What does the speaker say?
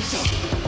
yourself.